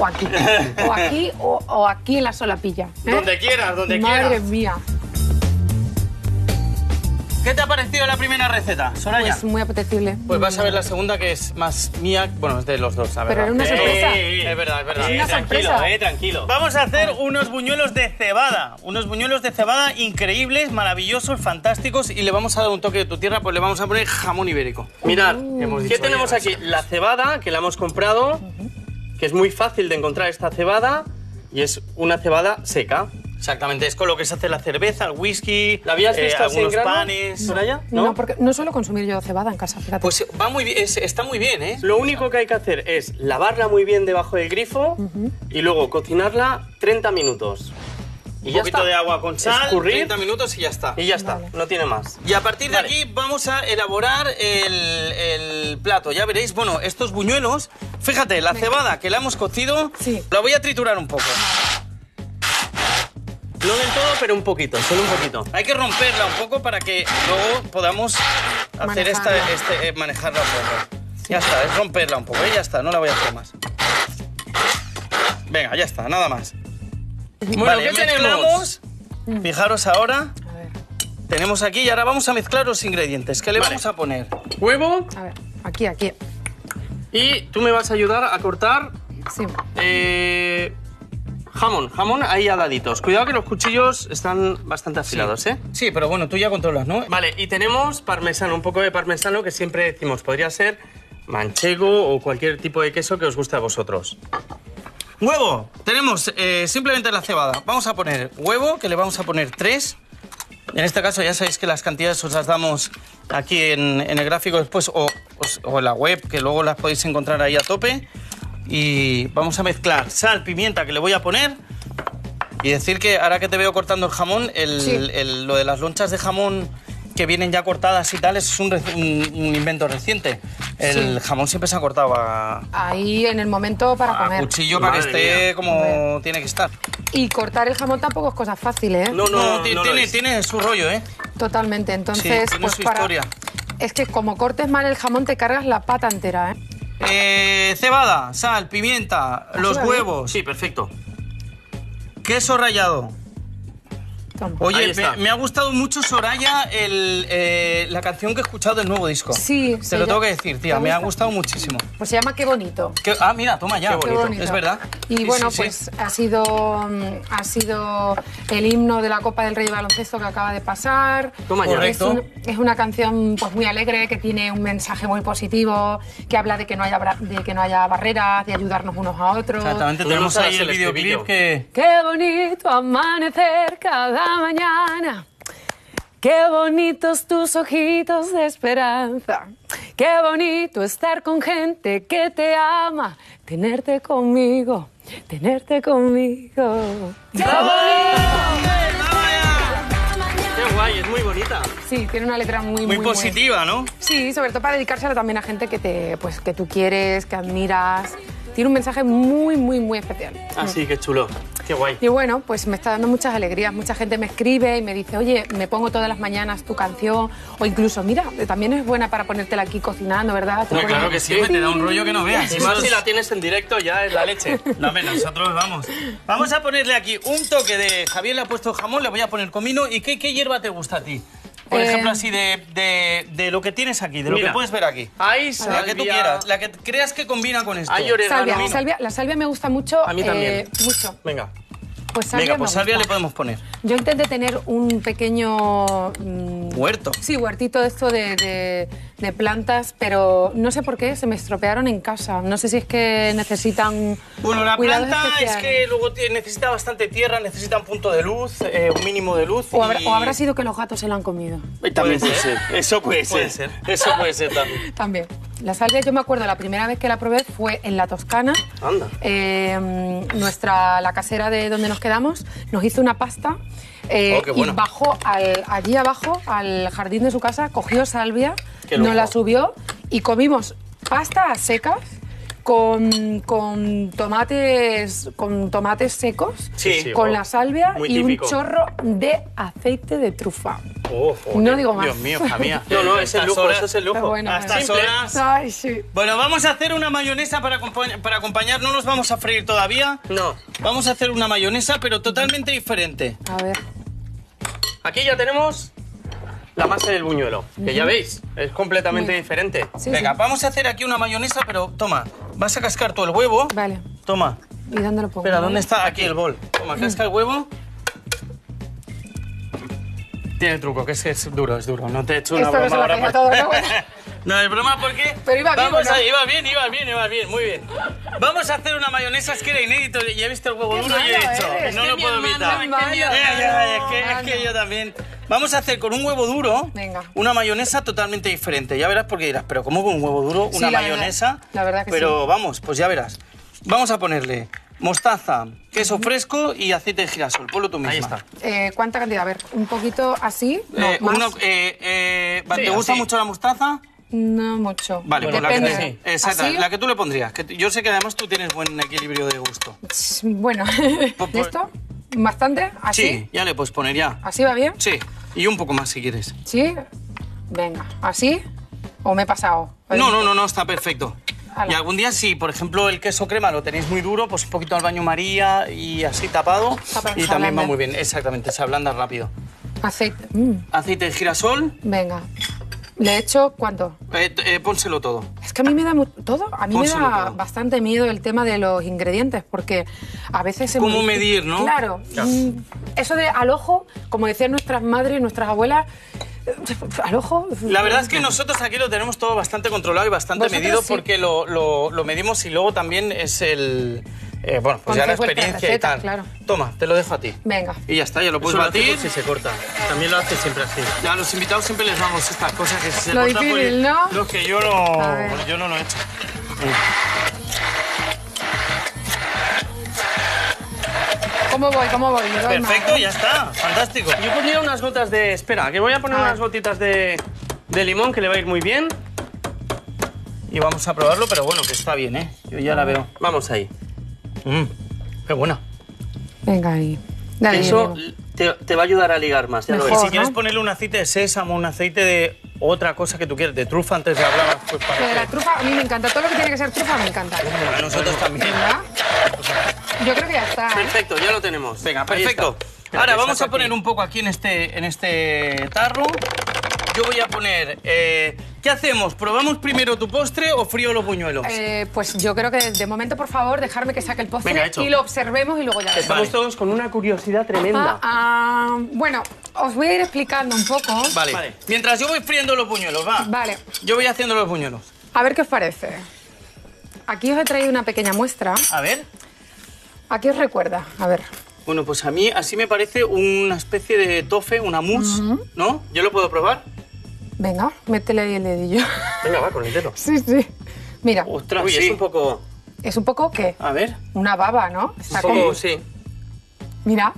o aquí. O aquí o, o aquí en la solapilla. ¿eh? Donde quieras, donde Madre quieras. mía. ¿Qué te ha parecido la primera receta, Soraya? Pues muy apetecible. Pues vas a ver la segunda que es más mía, bueno, es de los dos, la Pero verdad. era una Eh, sorpresa. Es verdad, es verdad. Es una tranquilo, sorpresa. eh, tranquilo. Vamos a hacer unos buñuelos de cebada, unos buñuelos de cebada increíbles, maravillosos, fantásticos y le vamos a dar un toque de tu tierra, pues le vamos a poner jamón ibérico. Mirad, Hemos ¿qué dicho tenemos aquí? La cebada, que la hemos comprado, que es muy fácil de encontrar esta cebada, y es una cebada seca. Exactamente, es con lo que se hace la cerveza, el whisky, ¿La habías eh, visto en algunos grano, panes. Soraya? No, porque no suelo consumir yo cebada en casa, fíjate. Pues va muy bien, es- está muy bien, ¿eh? Lo único que hay que hacer es lavarla muy bien debajo del grifo y luego cocinarla 30 minutos. Y Un ya poquito está. de agua con sal, Escurrir 30 minutos y ya está. y ya está, Vale. no tiene más. Y a partir de Vale. aquí vamos a elaborar el, el plato. Ya veréis, bueno, estos buñuelos, fíjate, la cebada que la hemos cocido, Sí. la voy a triturar un poco. No del todo, pero un poquito, solo un poquito. Hay que romperla un poco para que luego podamos hacer esta, Manejarla. este, eh, manejarla un poco. Ya está, es romperla un poco, ¿eh? ya está, no la voy a hacer más. Venga, ya está, nada más. Bueno, vale, ¿qué tenemos? mezclamos. Fijaros ahora, A ver, tenemos aquí y ahora vamos a mezclar los ingredientes. ¿Qué le Vale. vamos a poner? Huevo a ver. Aquí, aquí. y tú me vas a ayudar a cortar Sí. eh, jamón, jamón ahí a daditos. Cuidado que los cuchillos están bastante afilados, ¿eh? Sí, pero bueno, tú ya controlas, ¿no? Vale, y tenemos parmesano, un poco de parmesano que siempre decimos, podría ser manchego o cualquier tipo de queso que os guste a vosotros. Huevo. Tenemos eh, simplemente la cebada. Vamos a poner huevo, que le vamos a poner tres. En este caso ya sabéis que las cantidades os las damos aquí en, en el gráfico después o, os- o en la web, que luego las podéis encontrar ahí a tope. Y vamos a mezclar sal, pimienta que le voy a poner. Y decir que ahora que te veo cortando el jamón, el- Sí. el- lo de las lonchas de jamón que vienen ya cortadas y tal es un, un- un invento reciente. El Sí. jamón siempre se ha cortado a, Ahí en el momento para a comer. cuchillo para que Madre esté mía. como tiene que estar. Y cortar el jamón tampoco es cosa fácil, ¿eh? No, no, No, no tiene, tiene su rollo, ¿eh? Totalmente. Entonces, Sí, tiene pues su para. historia. Es que como cortes mal el jamón, te cargas la pata entera, ¿eh? Eh, cebada, sal, pimienta, los huevos, Sí, perfecto. queso rallado. Toma. Oye, me, ha gustado mucho, Soraya, el, eh, la canción que he escuchado del nuevo disco. Sí, Te se lo tengo que decir, ¿Te tía, me ha gusta? gustado muchísimo. Pues se llama Qué bonito. Ah, mira, toma ya. Qué Qué bonito. Es verdad. Y Sí, bueno, sí, sí. pues ha sido mm, ha sido el himno de la Copa del Rey de Baloncesto que acaba de pasar. Toma ya. Es, un- es una canción pues muy alegre que tiene un mensaje muy positivo, que habla de que no haya de que no haya barreras, de ayudarnos unos a otros. Exactamente, tenemos ahí el videoclip que... Qué bonito amanecer cada mañana. Qué bonitos tus ojitos de esperanza. Qué bonito estar con gente que te ama. Tenerte conmigo, tenerte conmigo. ¡Qué Qué guay, es muy bonita. Sí, tiene una letra muy, Muy muy positiva, ¿no? Sí, sobre todo para dedicársela también a gente que, te, pues, que tú quieres, que admiras. Tiene un mensaje muy, muy, muy especial. Ah, sí, qué chulo. Qué guay. Y bueno, pues me está dando muchas alegrías. Mucha gente me escribe y me dice, oye, me pongo todas las mañanas tu canción. O incluso, mira, también es buena para ponértela aquí cocinando, ¿verdad? No, pones- claro que sí, te da un rollo que no veas. Y más si la tienes en directo ya es la leche. Dame, nosotros vamos. Vamos a ponerle aquí un toque de. Javier le ha puesto jamón, le voy a poner comino. ¿Y qué, qué hierba te gusta a ti? Por Eh, ejemplo, así de, de, de lo que tienes aquí, de lo Mira. que puedes ver aquí. Hay La que tú salvia. quieras, la que creas que combina con esto. Hay orégano. Salvia, salvia- la salvia me gusta mucho. A mí también. eh, mucho. Venga. Pues salvia Venga, pues salvia le podemos poner. Yo intenté tener un pequeño... mm, Huerto. Sí, huertito de esto de, de- de plantas, pero no sé por qué se me estropearon en casa. No sé si es que necesitan. Bueno, la planta es que luego necesita bastante tierra, necesita un punto de luz, eh, un mínimo de luz. O habrá, y- o habrá sido que los gatos se la han comido. También Puede ser. Eso puede ser. Puede ser. Eso puede ser también. También. La salvia, yo me acuerdo, la primera vez que la probé fue en la Toscana. Anda. Eh, nuestra, la casera de donde nos quedamos nos hizo una pasta eh, Oh, qué bueno. y bajó al- allí abajo al jardín de su casa, cogió salvia, nos lujo. la subió y comimos pasta a secas con, con tomates con tomates secos, Sí, con la salvia y típico. un chorro de aceite de trufa. Oh. No digo más. Dios mío. No, no, es el lujo, horas- eso es el lujo. Bueno, A eh. estas Simple. horas. Ay, sí. Bueno, vamos a hacer una mayonesa para, acompañ- para acompañar. No nos vamos a freír todavía. No. Vamos a hacer una mayonesa, pero totalmente diferente. A ver. Aquí ya tenemos la masa del buñuelo, que ya veis, es completamente diferente. Sí, Venga, sí. vamos a hacer aquí una mayonesa, pero toma, vas a cascar tú el huevo. Vale. Toma. ¿Y dónde lo pongo? Espera, ¿dónde está? Aquí el bol. Toma, casca el huevo. Tiene truco, que es, es duro, es duro. No te he hecho una Esto no broma se lo ahora. todo, ¿no? Bueno. no, es broma porque... Pero iba bien, Vamos ¿o no? a, iba bien, iba bien, iba bien, muy bien. Vamos a hacer una mayonesa, es que era inédito. Ya he visto el huevo Qué duro y he malo dicho, eres, no lo mi puedo hermano, evitar. qué malo. Ya, ya, ya, es, que, es que yo también. Vamos a hacer con un huevo duro Venga. una mayonesa totalmente diferente. Ya verás porque dirás, pero ¿cómo con un huevo duro Sí, una verdad- mayonesa? la verdad que pero sí. vamos, pues ya verás. Vamos a ponerle mostaza, queso fresco y aceite de girasol. Ponlo tú misma. Ahí está. Eh, ¿Cuánta cantidad? A ver, un poquito así. No, Eh, más. uno, eh, eh, Sí, ¿Te gusta así. mucho la mostaza? No mucho. Vale, pues la que, Depende. sí, exacta, ¿Así? la que tú le pondrías. Que yo sé que además tú tienes buen equilibrio de gusto. Bueno, Pues- ¿listo? ¿Bastante? ¿Así? Sí, ya le puedes poner ya. ¿Así va bien? Sí, y un poco más si quieres. ¿Sí? Venga, ¿así? ¿O me he pasado? No, no, no, no, está perfecto. Ala. Y algún día, si por ejemplo el queso crema lo tenéis muy duro, pues un poquito al baño María y así tapado. Tapa- y también va muy bien, exactamente, se ablanda rápido. Aceite. Mm, Aceite de girasol, venga. ¿Le he hecho cuánto? eh, eh, pónselo todo. Es que a mí me da todo, a mí Pónselo me da todo. bastante miedo el tema de los ingredientes, porque a veces... es ¿Cómo muy- medir, no? Claro. mm, Eso de al ojo, como decían nuestras madres, nuestras abuelas, eh, al ojo... La verdad es que nosotros aquí lo tenemos todo bastante controlado y bastante medido sí. porque lo, lo- lo medimos y luego también es el... eh, bueno, pues ya la experiencia receta, y tal. claro. Toma, te lo dejo a ti. Venga. Y ya está, ya lo puedes Eso batir. si se corta. También lo hace siempre así. Ya a los invitados siempre les damos estas cosas que se Lo difícil, ¿no? Lo que yo no, yo no lo he hecho. ¿Cómo voy? ¿Cómo voy? Perfecto, ya está. Fantástico. Yo pondría unas gotas de... Espera, que voy a poner A unas gotitas de, de limón que le va a ir muy bien. Y vamos a probarlo, pero bueno, que está bien, ¿eh? Yo ya la veo. Vamos ahí. Mm, qué buena. Venga ahí. Dale, Eso te, te va a ayudar a ligar más, ya lo Mejor. veis. Si ¿no? quieres ponerle un aceite de sésamo, un aceite de otra cosa que tú quieras, de trufa antes de hablar, pues para Pero la que- trufa, a mí me encanta. Todo lo que tiene que ser trufa me encanta. A nosotros también. ¿Verdad? Yo creo que ya está. ¿eh? Perfecto, ya lo tenemos. Venga, Ahí perfecto. Ahora vamos que a poner saco un poco aquí en este, en este tarro. Yo voy a poner... eh, ¿Qué hacemos? ¿Probamos primero tu postre o frío los buñuelos? Eh, pues yo creo que de momento, por favor, dejarme que saque el postre Venga, hecho. y lo observemos y luego ya veremos. Estamos Vale. todos con una curiosidad tremenda. Ah, ah, bueno, os voy a ir explicando un poco. Vale. Vale. Mientras yo voy friendo los buñuelos, va. Vale. Yo voy haciendo los buñuelos. A ver qué os parece. Aquí os he traído una pequeña muestra. A ver. Aquí os recuerda. A ver. Bueno, pues a mí así me parece una especie de tofe, una mousse, ¿no? ¿Yo lo puedo probar? Venga, métele ahí el dedillo. Venga, va, con el dedo. sí, sí. Mira, Ostras, Uy, sí. es un poco... es un poco ¿qué? A ver. Una baba, ¿no? Está Un poco, como- sí. Mira.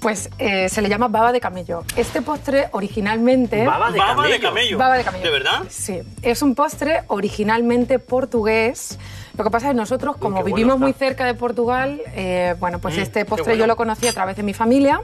Pues eh, se le llama baba de camello. Este postre originalmente... Baba de Baba camello. de camello. Baba de camello. ¿De verdad? Sí, es un postre originalmente portugués. Lo que pasa es que nosotros, como vivimos está. muy cerca de Portugal, eh, bueno, pues este postre bueno. yo lo conocí a través de mi familia.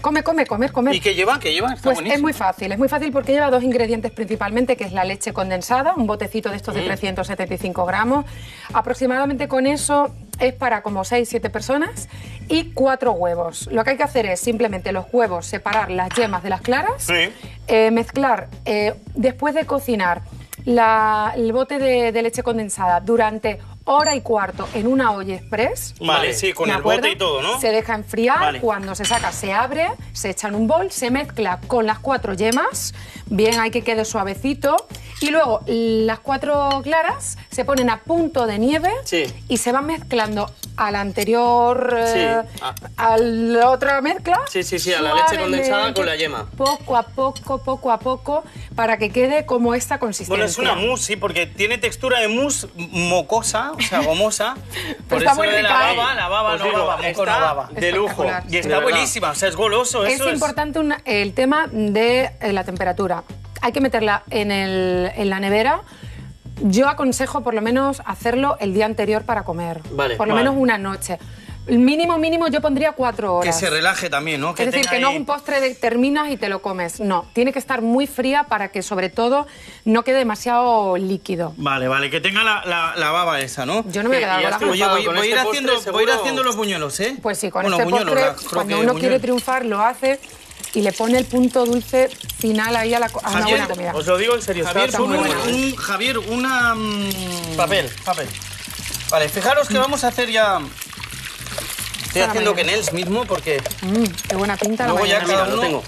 Come, come, comer, comer. ¿Y qué lleva? ¿Qué lleva? Está Pues buenísimo. es muy fácil, es muy fácil porque lleva dos ingredientes principalmente, que es la leche condensada, un botecito de estos Mm. de 375 gramos. Aproximadamente con eso es para como 6-7 personas y cuatro huevos. Lo que hay que hacer es simplemente los huevos, separar las yemas de las claras, Sí. eh, mezclar eh, después de cocinar la- el bote de, de leche condensada durante hora y cuarto en una olla express. Vale, sí, con ¿De el acuerdo? bote y todo, ¿no? Se deja enfriar, Vale. cuando se saca se abre, se echa en un bol, se mezcla con las cuatro yemas, bien hay que quede suavecito, y luego las cuatro claras se ponen a punto de nieve Sí. y se van mezclando a la anterior, eh, Sí. Ah. a la otra mezcla. Sí, sí, sí, a la leche condensada con la yema. Poco a poco, poco a poco, para que quede como esta consistencia. Bueno, es una mousse, sí, porque tiene textura de mousse mocosa, o sea, gomosa. Por está eso muy la rica, ¿eh? baba, la baba Os no digo, baba, moco está no baba. de lujo. Y está buenísima, o sea, es goloso. Es eso importante una- el tema de eh, la temperatura. Hay que meterla en, el- en la nevera yo aconsejo por lo menos hacerlo el día anterior para comer. Vale, por lo vale. menos una noche. El mínimo, mínimo, yo pondría cuatro Que horas. se relaje también, ¿no? es decir, tenga que no ahí- es un postre de terminas y te lo comes. No, tiene que estar muy fría para que, sobre todo, no quede demasiado líquido. Vale, vale, que tenga la, la- la baba esa, ¿no? Yo no me voy a quedar con la Oye, triunfado voy, voy a ir este postre, haciendo, voy a ir haciendo los buñuelos, ¿eh? Pues sí, con bueno, este buñuelos, postre, cuando que uno buñuelos. quiere triunfar, lo hace y le pone el punto dulce final ahí a, la, a una buena comida. Os lo digo en serio, está- Javier, está pon muy un, bueno. un- Javier, una... mm, Papel. Papel. Vale, fijaros que vamos a hacer ya... Estoy haciendo mañana. Kenels mismo porque... Mm, qué buena pinta la Luego ya mayonesa. cada Mira, lo uno- tengo.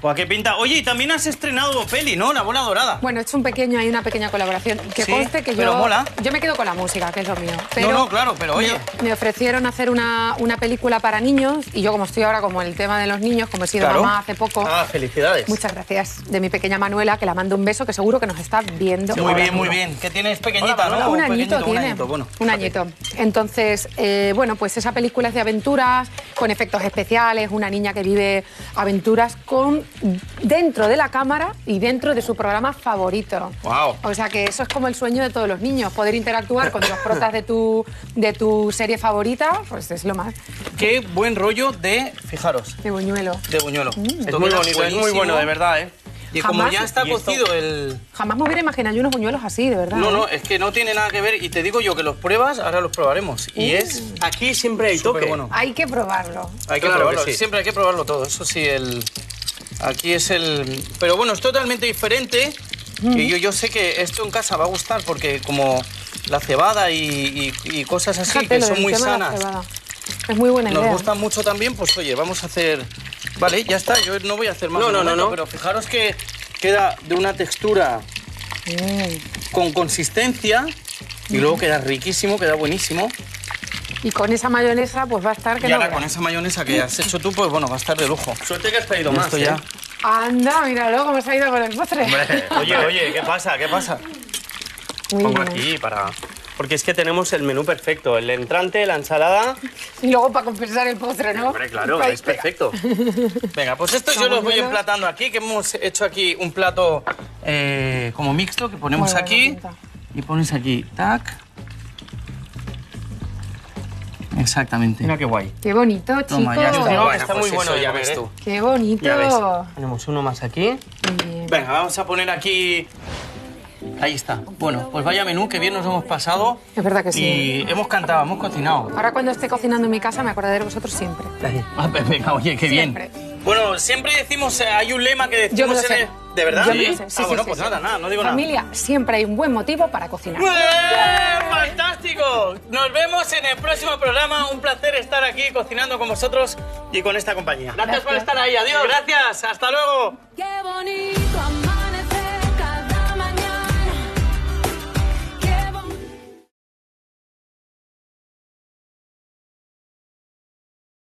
Buah, qué pinta. Oye, y también has estrenado peli, ¿no? La bola dorada. Bueno, he hecho un pequeño, hay una pequeña colaboración. Que Sí, conste que pero yo. mola. Yo me quedo con la música, que es lo mío. Pero no, claro, pero oye. Me, ofrecieron hacer una, una película para niños y yo, como estoy ahora como en el tema de los niños, como he sido Claro. mamá hace poco. Ah, felicidades. Muchas gracias de mi pequeña Manuela, que la mando un beso, que seguro que nos está viendo. muy bien, muy bien. Que tienes pequeñita, Hola. ¿no? Un añito tiene. Un añito, bueno. Un añito. Entonces, eh, bueno, pues esa película es de aventuras, con efectos especiales, una niña que vive aventuras con dentro de la cámara y dentro de su programa favorito. Guau. O sea que eso es como el sueño de todos los niños, poder interactuar con los protas de tu, de tu serie favorita, pues es lo más. Qué buen rollo de, fijaros, De buñuelo. de buñuelo. Mm. Es muy bonito, es muy bueno, de verdad, ¿eh? Y como Jamás- ya está cocido el... Jamás me hubiera imaginado yo unos buñuelos así, de verdad. No, ¿eh? no, es que no tiene nada que ver. Y te digo yo que los pruebas, ahora los probaremos. Y es Aquí siempre hay toque. bueno. Hay que probarlo. Hay que Claro probarlo. que sí. Siempre hay que probarlo todo. Eso sí, el... Aquí es el... Pero bueno, es totalmente diferente. Y yo, yo sé que esto en casa va a gustar porque como la cebada y, y- y cosas así Fíjate que son muy sanas. Es muy buena nos idea. gustan mucho también, pues oye, vamos a hacer... Vale, ya está, yo no voy a hacer más No, no, no, momento, no. pero fijaros que queda de una textura Mm. con consistencia y luego queda riquísimo, queda buenísimo. Y con esa mayonesa, pues va a estar que Y no ahora con esa mayonesa que has hecho tú, pues bueno, va a estar de lujo. Suerte que has traído más, Esto ¿eh? ya. Anda, míralo cómo se ha ido con el postre. Oye, oye, ¿qué pasa? ¿Qué pasa? Muy Pongo bien. aquí para... Porque es que tenemos el menú perfecto. El entrante, la ensalada... Y luego para compensar el postre, ¿no? Hombre, claro, es perfecto. Venga, pues esto yo los voy emplatando aquí, que hemos hecho aquí un plato eh, como mixto que ponemos Muy buena aquí. pinta. Y pones aquí, tac. Exactamente. Mira qué guay. Qué bonito, chicos. Toma, ya está. está pues muy bueno ya ves tú. Qué bonito. Ya ves. Tenemos uno más aquí. Muy bien. Venga, vamos a poner aquí. Ahí está. Bueno, pues vaya menú, que bien nos hemos pasado. Es verdad que sí. Y hemos cantado, hemos cocinado. Ahora cuando esté cocinando en mi casa me acordaré de vosotros siempre. Ah, pues venga, oye, qué Siempre. bien. Bueno, siempre decimos, eh, hay un lema que Yo decimos sé. en el- ¿De verdad? Yo me lo sé. Sí, ah, sí, bueno, sí, pues sí. nada, nada, no digo Familia, siempre hay un buen motivo para cocinar. nada. ¡Bien! ¡Fantástico! Nos vemos en el próximo programa. Un placer estar aquí cocinando con vosotros y con esta compañía. Gracias, por estar ahí. Adiós. Gracias. Hasta luego. Qué bonito